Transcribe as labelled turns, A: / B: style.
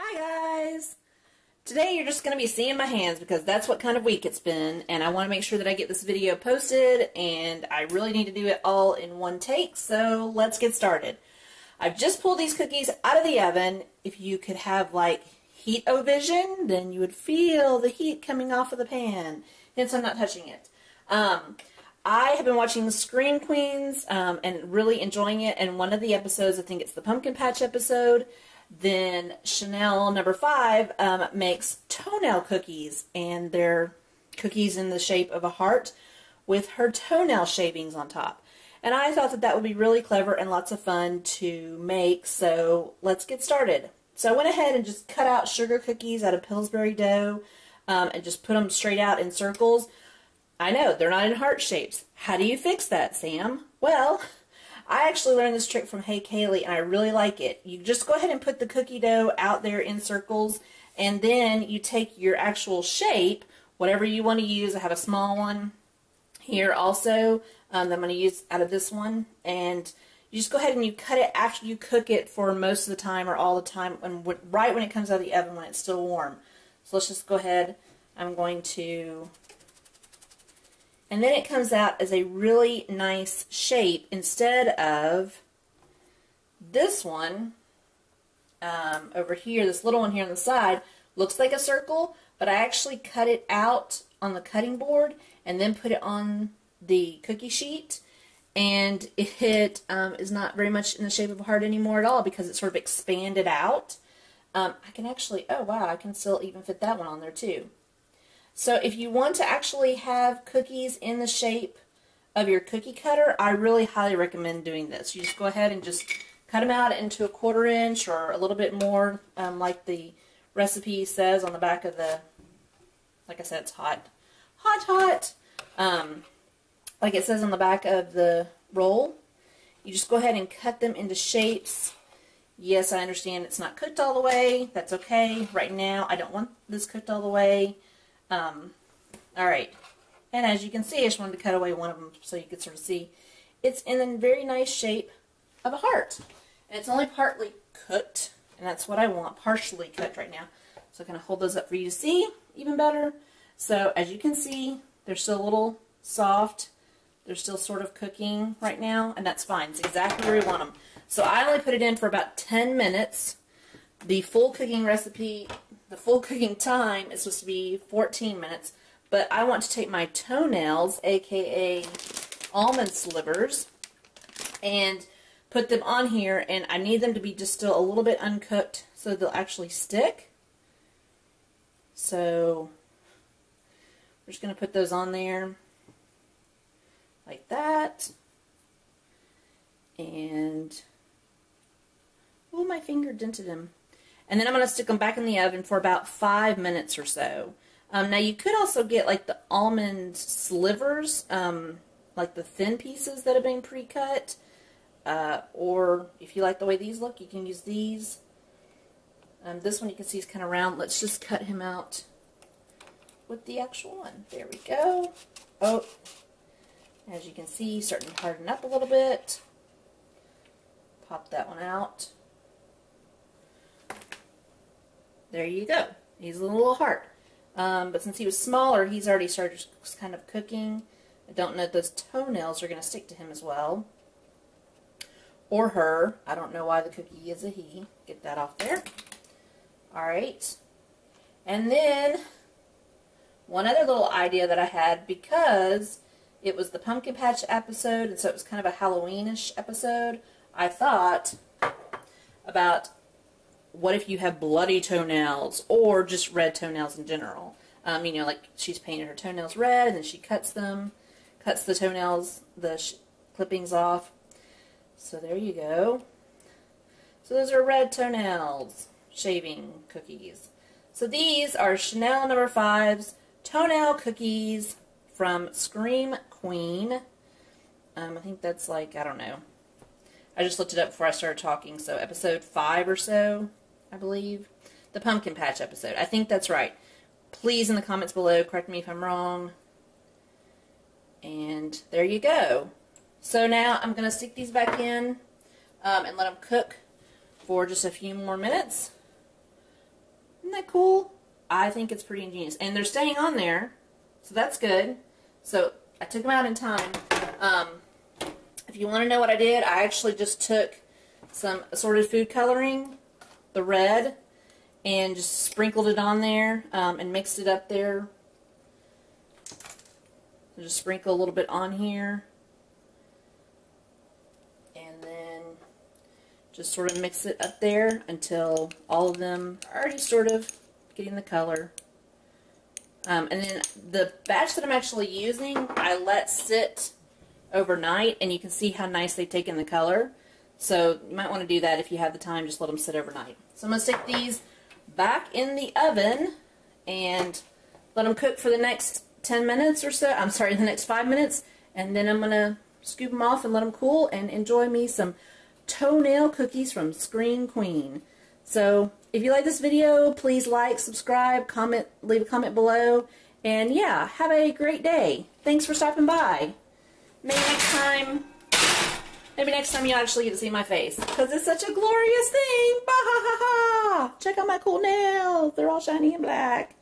A: Hi guys! Today you're just going to be seeing my hands because that's what kind of week it's been and I want to make sure that I get this video posted and I really need to do it all in one take so let's get started. I've just pulled these cookies out of the oven. If you could have like heat-o-vision then you would feel the heat coming off of the pan. Hence I'm not touching it. Um, I have been watching the Scream Queens um, and really enjoying it and one of the episodes, I think it's the Pumpkin Patch episode, then Chanel number five um, makes toenail cookies, and they're cookies in the shape of a heart with her toenail shavings on top. And I thought that that would be really clever and lots of fun to make, so let's get started. So I went ahead and just cut out sugar cookies out of Pillsbury dough um, and just put them straight out in circles. I know, they're not in heart shapes. How do you fix that, Sam? Well, I actually learned this trick from Hey Kaylee and I really like it. You just go ahead and put the cookie dough out there in circles and then you take your actual shape, whatever you want to use. I have a small one here also um, that I'm going to use out of this one and you just go ahead and you cut it after you cook it for most of the time or all the time and right when it comes out of the oven when it's still warm. So let's just go ahead. I'm going to and then it comes out as a really nice shape instead of this one um, over here, this little one here on the side, looks like a circle, but I actually cut it out on the cutting board and then put it on the cookie sheet. And it um, is not very much in the shape of a heart anymore at all because it's sort of expanded out. Um, I can actually, oh wow, I can still even fit that one on there too. So if you want to actually have cookies in the shape of your cookie cutter, I really highly recommend doing this. You just go ahead and just cut them out into a quarter inch or a little bit more um, like the recipe says on the back of the, like I said, it's hot. Hot, hot. Um, like it says on the back of the roll. You just go ahead and cut them into shapes. Yes, I understand it's not cooked all the way. That's okay. Right now, I don't want this cooked all the way. Um, all right. And as you can see, I just wanted to cut away one of them so you could sort of see. It's in a very nice shape of a heart. And it's only partly cooked, and that's what I want, partially cooked right now. So I'm going to hold those up for you to see even better. So as you can see, they're still a little soft. They're still sort of cooking right now, and that's fine. It's exactly where we want them. So I only put it in for about 10 minutes. The full cooking recipe the full cooking time is supposed to be 14 minutes, but I want to take my toenails, aka almond slivers, and put them on here, and I need them to be just still a little bit uncooked so they'll actually stick. So we're just going to put those on there like that. And, oh, my finger dented him. And then I'm going to stick them back in the oven for about five minutes or so. Um, now you could also get like the almond slivers, um, like the thin pieces that have been pre-cut. Uh, or if you like the way these look, you can use these. Um, this one you can see is kind of round. Let's just cut him out with the actual one. There we go. Oh, as you can see, starting to harden up a little bit. Pop that one out. There you go. He's a little heart. Um, but since he was smaller, he's already started kind of cooking. I don't know if those toenails are going to stick to him as well. Or her. I don't know why the cookie is a he. Get that off there. Alright. And then, one other little idea that I had, because it was the Pumpkin Patch episode, and so it was kind of a Halloweenish episode, I thought about what if you have bloody toenails or just red toenails in general? Um, you know, like she's painted her toenails red and then she cuts them, cuts the toenails, the clippings off. So there you go. So those are red toenails, shaving cookies. So these are Chanel number five's toenail cookies from Scream Queen. Um, I think that's like, I don't know. I just looked it up before I started talking, so episode five or so. I believe. The Pumpkin Patch episode. I think that's right. Please, in the comments below, correct me if I'm wrong. And there you go. So now I'm going to stick these back in um, and let them cook for just a few more minutes. Isn't that cool? I think it's pretty ingenious. And they're staying on there, so that's good. So I took them out in time. Um, if you want to know what I did, I actually just took some assorted food coloring, the red, and just sprinkled it on there um, and mixed it up there. So just sprinkle a little bit on here. And then just sort of mix it up there until all of them are already sort of getting the color. Um, and then the batch that I'm actually using, I let sit overnight, and you can see how nice they take in the color. So you might want to do that if you have the time, just let them sit overnight. So I'm going to stick these back in the oven and let them cook for the next 10 minutes or so. I'm sorry, the next 5 minutes. And then I'm going to scoop them off and let them cool and enjoy me some toenail cookies from Scream Queen. So if you like this video, please like, subscribe, comment, leave a comment below. And yeah, have a great day. Thanks for stopping by. Maybe next time, maybe next time you actually get to see my face. Because it's such a glorious thing. Bah ha ha ha. Check out my cool nails. They're all shiny and black.